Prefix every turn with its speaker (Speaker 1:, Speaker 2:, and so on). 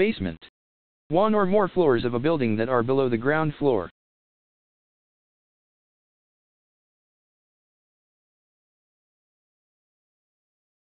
Speaker 1: Basement. One or more floors of a building that are below the ground floor.